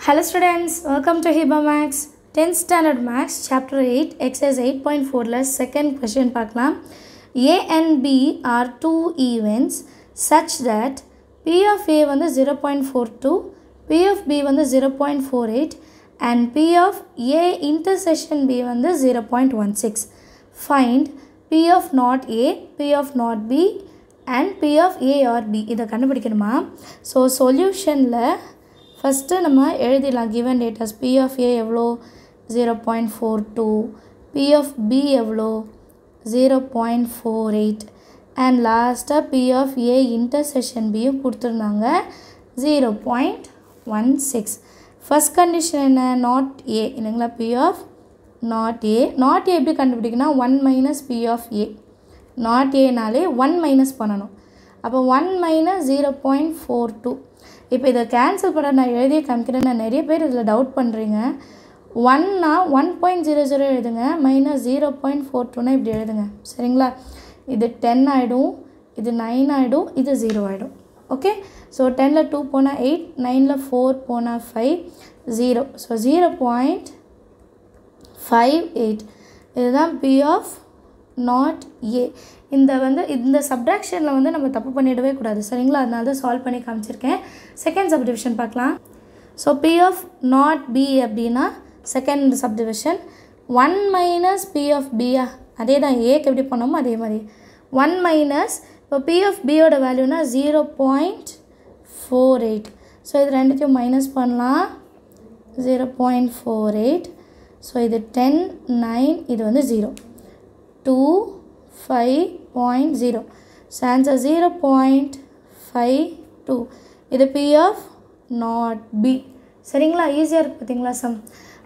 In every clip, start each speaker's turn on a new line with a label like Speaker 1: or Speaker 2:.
Speaker 1: Hello students welcome to Hiba maths tenth standard maths chapter eight exercise eight point ஃபோரில் second question பார்க்கலாம் A are two events such that P of A வந்து zero point four two P of B வந்து zero point four eight and P of A intersection B வந்து zero point one six find P of not A P of not B and P of A இதை கண்டுபிடிக்கணுமா so சொல்யூஷனில் first நம்ம எழுதிடலாம். Given datas P of A எவ்வளோ? Zero point four two P of B எவ்வளோ? Zero point four eight and லாஸ்ட்டாக P of A intersection பியும் கொடுத்துருந்தாங்க. Zero point one six first condition என்ன? நாட் ஏ இல்லைங்களா? P of not A not A எப்படி கண்டுபிடிக்கணும் one minus P of A not ஏனாலே one minus பண்ணணும். அப்போ one minus zero point four two இப்போ இதை கேன்சல் பண்ண நான் எழுதிய காமிக்கிறேன் நான் நிறைய பேர் இதில் டவுட் பண்ணுறீங்க ஒன்னா ஒன் பாயிண்ட் ஜீரோ ஜீரோ எழுதுங்க மைனஸ் ஜீரோ பாயிண்ட் ஃபோர் டூனா இப்படி எழுதுங்க. சரிங்களா? இது டென் ஆகிடும் இது நைன் ஆகிடும் இது ஜீரோ ஆகிடும் ஓகே ஸோ டெனில் டூ போனால் எயிட் நைனில் ஃபோர் போனால் five zero so zero point five eight இதுதான் பி ஆஃப் நாட் ஏ இந்த வந்து இந்த சப்ட்ராக்ஷனில் வந்து நம்ம தப்பு பண்ணிடவே கூடாது. சரிங்களா? அதனால தான் சால்வ் பண்ணி காமிச்சிருக்கேன். செகண்ட் சப்டிவிஷன் பார்க்கலாம். So P of not B அப்படின்னா second subdivision one minus P of பியா அதே தான் ஏக்கு எப்படி பண்ணோமோ அதே மாதிரி. ஒன் மைனஸ் இப்போ பி ஆஃப் பியோட வேல்யூனா zero point four eight so இது ரெண்டுத்தையும் மைனஸ் பண்ணலாம். Zero point four eight so இது டென் நைன் இது வந்து zero two five point zero so answer zero point five two இது பி ஆஃப் நாட் பி சரிங்களா? ஈஸியாக இருக்குது பார்த்தீங்களா சம்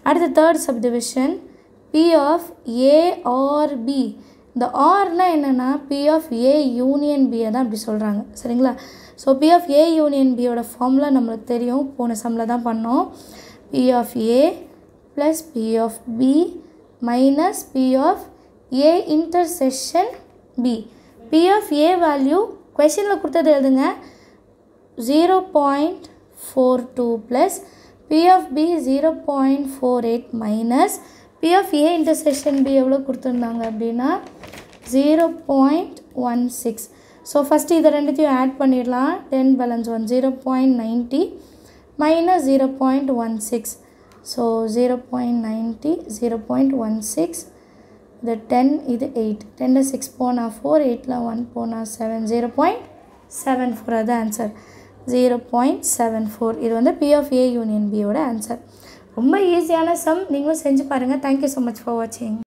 Speaker 1: அடுத்து third subdivision P of A or B இந்த ஆர்னால் என்னென்னா பி ஆஃப் ஏ யூனியன் பியை தான் அப்படி சொல்கிறாங்க சரிங்களா? So P of A union பியோட ஃபார்முலா நம்மளுக்கு தெரியும். போன சம்மில் தான் பண்ணோம். P of A plus P of B minus P of A intersection B P of A value கொஷனில் கொடுத்தது எழுதுங்க. Zero point four two plus P of B zero point four eight minus P of A intersection B எவ்வளோ கொடுத்துருந்தாங்க அப்படின்னா? Zero point one six so first இதை ரெண்டுத்தையும் add பண்ணிடலாம். Then balance one zero point ninety minus zero point one six so zero point ninety zero point one six இந்த ten இது eight டென்னில் six போனால் ஃபோர் எயிட்டில் ஒன் போனால் seven zero point seven four அது answer zero point seven four இது வந்து P of A union பியோட ஆன்சர் ரொம்ப ஈஸியான சம் நீங்களும் செஞ்சு பாருங்கள் தேங்க்யூ ஸோ மச் ஃபார் வாட்சிங்